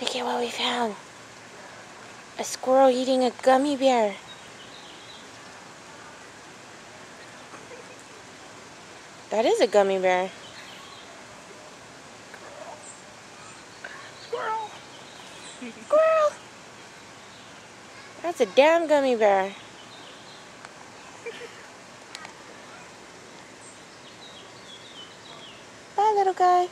Look at what we found. A squirrel eating a gummy bear. That is a gummy bear. Squirrel. Squirrel. That's a damn gummy bear. Bye, little guy.